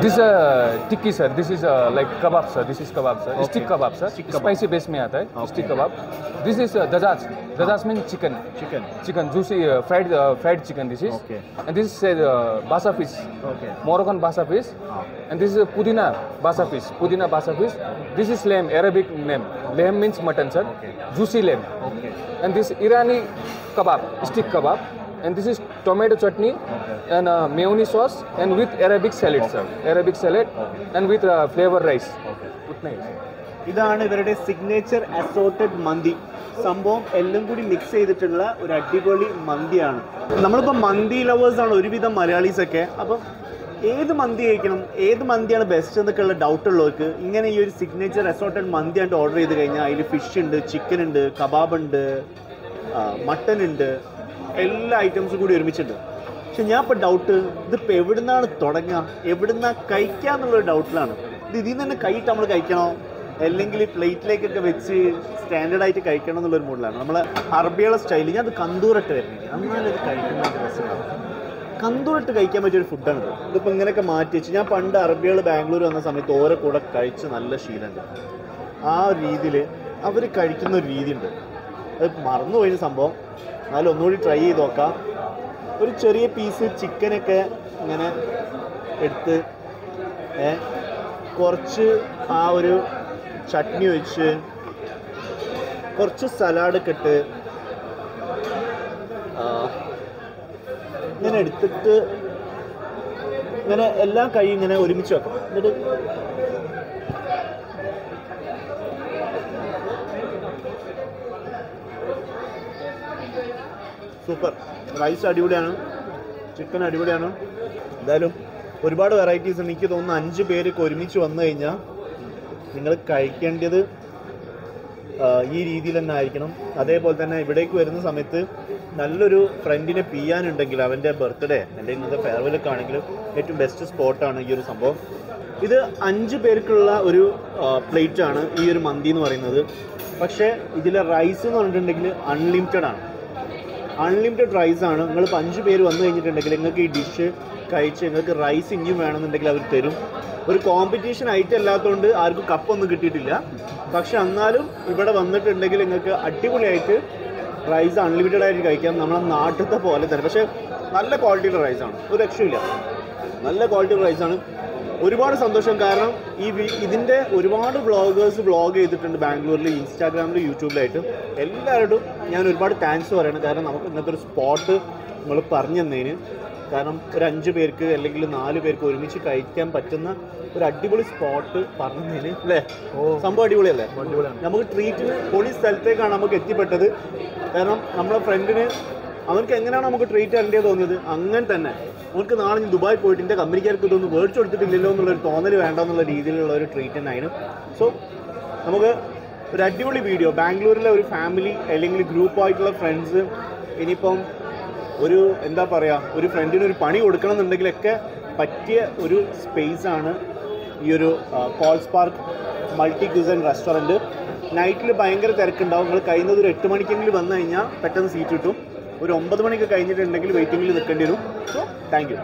This tikki sir this is like kebab sir this is kebab sir stick kebab sir spicy base में आता है stick kebab this is दजाज दजाज mean chicken chicken chicken juicy fried fried chicken this is and this is basa fish Morgan basa fish and this is pudina basa fish pudina basa fish this is lamb Arabic name lamb means mutton sir juicy lamb and this Irani kebab stick kebab and this is tomato chutney okay. and uh, mayonnaise sauce and with Arabic salad, okay. sir. Arabic salad okay. and with uh, flavor rice. Okay. ഇതാണ് ഇവരുടെ signature assorted മന്തി സംഭവം എല്ലാം കൂടി mix ചെയ്തിട്ടുള്ള ഒരു അടിപൊളി മന്തിയാണ് നമ്മളിപ്പോൾ മന്തി ലവേഴ്സാണ് ഒരുവിധം മലയാളീസൊക്കെ അപ്പം ഏത് മന്തി കഴിക്കണം ഏത് മന്തിയാണ് ബെസ്റ്റ് എന്നൊക്കെയുള്ള ഡൗട്ട് ഉള്ളവർക്ക് ഇങ്ങനെ ഈ ഒരു സിഗ്നേച്ചർ റെസോർട്ട് മന്തി ആയിട്ട് ഓർഡർ ചെയ്ത് കഴിഞ്ഞാൽ അതിൽ ഫിഷ് ഉണ്ട് ചിക്കൻ ഉണ്ട് കബാബ് ഉണ്ട് മട്ടൻ ഉണ്ട് എല്ലാ ഐറ്റംസും കൂടി ഒരുമിച്ചുണ്ട്. പക്ഷെ ഞാൻ ഇപ്പോൾ ഡൗട്ട് ഇതിപ്പോൾ എവിടുന്നാണ് തുടങ്ങുക എവിടുന്നാ കഴിക്കുക എന്നുള്ളൊരു ഡൗട്ടിലാണ് ഇത് ഇതിൽ നിന്ന് തന്നെ കൈയിട്ട് നമ്മൾ കഴിക്കണോ? അല്ലെങ്കിൽ പ്ലേറ്റിലേക്കൊക്കെ വെച്ച് സ്റ്റാൻഡേർഡ് ആയിട്ട് കഴിക്കണം എന്നുള്ളൊരു മോഡലാണ് നമ്മൾ അറബിയുള്ള സ്റ്റൈലിൽ ഞാൻ അത് കന്തൂറിട്ട് വരുന്നത് എന്നാലും ഇത് കഴിക്കുന്ന രസമാണ്. കന്തൂറിട്ട് കഴിക്കാൻ പറ്റിയൊരു ഫുഡാണ് ഇതിപ്പോൾ ഇങ്ങനെയൊക്കെ മാറ്റി വെച്ച് ഞാൻ പണ്ട് അറബികൾ ബാംഗ്ലൂർ വന്ന സമയത്ത് ഓരോ കൂടെ കഴിച്ച് നല്ല ശീലമുണ്ട്. ആ രീതിയിൽ അവർ കഴിക്കുന്ന ഒരു രീതിയുണ്ട്. അത് മറന്നുപോയ സംഭവം. എന്നാലും ഒന്നുകൂടി ട്രൈ ചെയ്ത് നോക്കാം. ഒരു ചെറിയ പീസ് ചിക്കനൊക്കെ ഇങ്ങനെ എടുത്ത് കുറച്ച് ആ ഒരു ചട്നി ഒഴിച്ച് കുറച്ച് സലാഡ് ഇട്ട് ഇങ്ങനെ എടുത്തിട്ട് ഇങ്ങനെ എല്ലാം കൈ ഇങ്ങനെ ഒരുമിച്ച് വെക്കണം എന്നിട്ട് സൂപ്പർ. റൈസ് അടിപൊളിയാണ്. ചിക്കൻ അടിപൊളിയാണ്. എന്തായാലും ഒരുപാട് വെറൈറ്റീസ് ഉണ്ട്. എനിക്ക് തോന്നുന്നു അഞ്ച് പേരൊക്കെ ഒരുമിച്ച് വന്നു കഴിഞ്ഞാൽ നിങ്ങൾ കഴിക്കേണ്ടത് ഈ രീതിയിൽ തന്നെ ആയിരിക്കണം. അതേപോലെ തന്നെ ഇവിടേക്ക് വരുന്ന സമയത്ത് നല്ലൊരു ഫ്രണ്ടിനെ പിയാനുണ്ടെങ്കിൽ അവന്റെ ബർത്ത്ഡേ അല്ലെങ്കിൽ ഇന്നത്തെ ഫെയർവെലൊക്കെ ആണെങ്കിലും ഏറ്റവും ബെസ്റ്റ് സ്പോട്ടാണ് ഈ ഒരു സംഭവം. ഇത് അഞ്ച് പേർക്കുള്ള ഒരു പ്ലേറ്റാണ് ഈ ഒരു മന്തി എന്ന് പറയുന്നത്. പക്ഷേ ഇതിലെ റൈസ് എന്ന് പറഞ്ഞിട്ടുണ്ടെങ്കിൽ അൺലിമിറ്റഡ് ആണ്. അൺലിമിറ്റഡ് റൈസ് ആണ്. നിങ്ങൾ അഞ്ച് പേര് വന്നു കഴിഞ്ഞിട്ടുണ്ടെങ്കിൽ നിങ്ങൾക്ക് ഈ ഡിഷ് കഴിച്ച് നിങ്ങൾക്ക് റൈസ് ഇനിയും വേണമെന്നുണ്ടെങ്കിൽ അവർ തരും. ഒരു കോമ്പറ്റീഷൻ ആയിട്ട് അല്ലാത്തതുകൊണ്ട് ആർക്കും കപ്പൊന്നും കിട്ടിയിട്ടില്ല. പക്ഷെ എന്നാലും ഇവിടെ വന്നിട്ടുണ്ടെങ്കിൽ നിങ്ങൾക്ക് അടിപൊളിയായിട്ട് റൈസ് അൺലിമിറ്റഡ് ആയിട്ട് കഴിക്കാം. നമ്മളെ നാട്ടിലത്തെ പോലെ തന്നെ. പക്ഷേ നല്ല ക്വാളിറ്റിയുടെ റൈസാണ് ഒരു രക്ഷയില്ല നല്ല ക്വാളിറ്റിയുടെ റൈസാണ് ഒരുപാട് സന്തോഷം. കാരണം ഈ ഇതിന്റെ ഇതിന്റെ ഒരുപാട് ബ്ലോഗേഴ്സ് ബ്ലോഗ് ചെയ്തിട്ടുണ്ട് ബാംഗ്ലൂരിൽ ഇൻസ്റ്റാഗ്രാമിൽ യൂട്യൂബിലായിട്ട്. എല്ലാവരോടും ഞാൻ ഒരുപാട് താങ്ക്സ് പറയണം. കാരണം നമുക്ക് ഇന്നത്തെ ഒരു സ്പോട്ട് നമ്മൾ പറഞ്ഞു തന്നതിന് കാരണം ഒരു അഞ്ച് പേർക്ക് അല്ലെങ്കിൽ നാല് പേർക്ക് ഒരുമിച്ച് കഴിക്കാൻ പറ്റുന്ന ഒരു അടിപൊളി സ്പോട്ട് പറഞ്ഞതിന് അല്ലേ? സംഭവം അടിപൊളിയല്ലേ? നമുക്ക് ട്രീറ്റിന് പൊളി സ്ഥലത്തേക്കാണ് നമുക്ക് എത്തിപ്പെട്ടത്. കാരണം നമ്മളെ ഫ്രണ്ടിന് അവർക്ക് എങ്ങനെയാണ് നമുക്ക് ട്രീറ്റ് തരേണ്ടത് തോന്നിയത്? അങ്ങനെ തന്നെ. അവർക്ക് നാളെ ദുബായ് പോയിട്ട് എന്റെ കമ്പനിക്കാർക്ക് ഇതൊന്നും മേടിച്ചു കൊടുത്തിട്ടില്ലല്ലോ എന്നുള്ളൊരു തോന്നൽ വേണ്ട എന്നുള്ള രീതിയിലുള്ള ഒരു ട്രീറ്റ് തന്നെയായിരുന്നു സോ നമുക്ക് ഒരു അടിപൊളി വീഡിയോ ബാംഗ്ലൂരിലെ ഒരു ഫാമിലി അല്ലെങ്കിൽ ഗ്രൂപ്പായിട്ടുള്ള ഫ്രണ്ട്സ് ഇനിയിപ്പം ഒരു എന്താ പറയുക ഒരു ഫ്രണ്ടിന് ഒരു പണി കൊടുക്കണം എന്നുണ്ടെങ്കിലൊക്കെ പറ്റിയ ഒരു സ്പേസ് ആണ് ഈ ഒരു Coles park multi cuisine restaurant നൈറ്റിൽ ഭയങ്കര തിരക്കുണ്ടാവും. നിങ്ങൾ കഴിയുന്നത് ഒരു എട്ട് മണിക്കെങ്കിലും വന്നു കഴിഞ്ഞാൽ പെട്ടെന്ന് സീറ്റ് കിട്ടും. ഒരു ഒമ്പത് മണിക്ക് കഴിഞ്ഞിട്ടുണ്ടെങ്കിൽ വെയിറ്റിംഗിൽ നിൽക്കേണ്ടി വരും. So thank